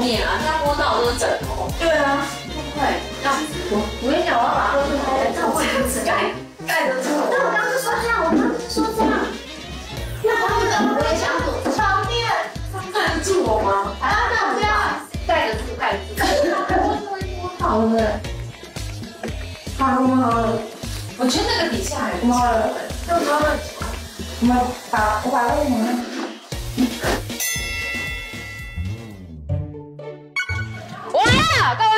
面啊，这样摸到都是枕头。对啊，对，要我我跟你讲，我要把它盖子盖盖着好的，好了好了，我觉得那个底下还不错。那我们我们把我把那个。我来了，各位。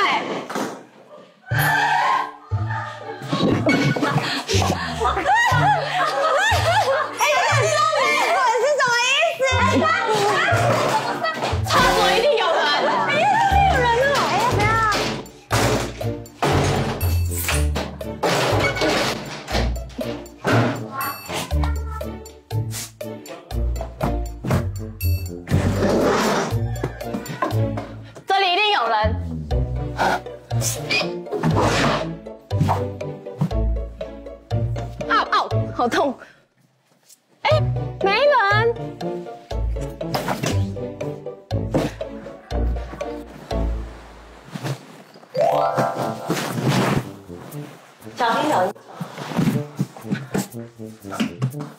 这里一定有人。嗷嗷，好痛！哎，没人。小心小心。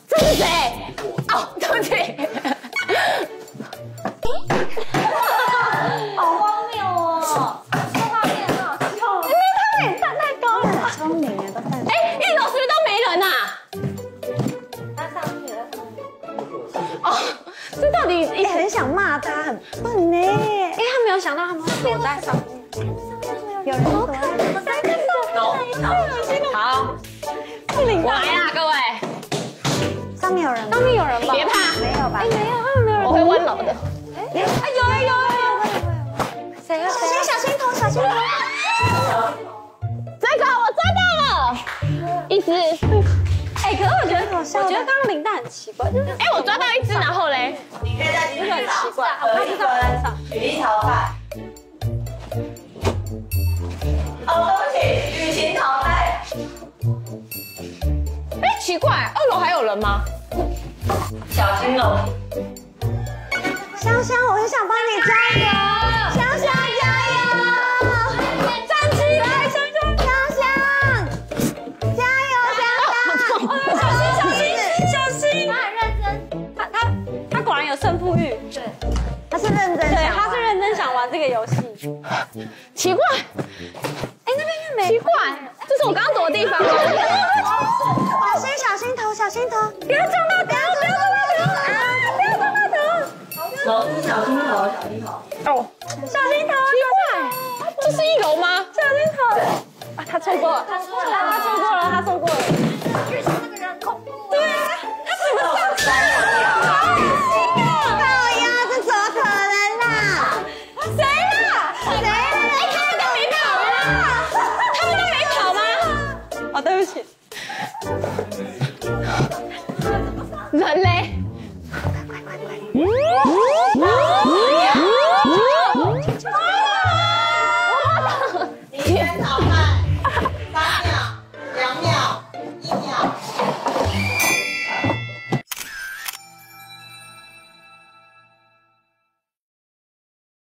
这是谁？哦，对不起。他，很笨呢。哎，他没有想到他们会躲在上面。有人躲在我才看到，好，我来啦，各位，上面有人吗，上面有人吧？别怕，没有吧？哎，没有，他们没有人，我会温柔的。哎，有有有有谁啊？小心小心头，小心头。这个我抓到了，一只。我觉得，刚刚林蛋很奇怪，就是哎，我抓到一只，然后嘞，你可以再继续很奇怪，找他是在山上。举一淘汰。哦，对不起，雨晴淘汰。哎，奇怪，二楼还有人吗？小心哦。香香，我很想帮你玩这个游戏。奇怪，哎，那边又没，奇怪，这是我刚刚躲的地方吗？小心小心头，小心头，不要撞到头，不要撞到头，啊，不要撞到头，小心小心头，小心头。哦，小心头，奇怪，这是一楼吗？小心头，啊，他错过了，他错过了，他错过了，他错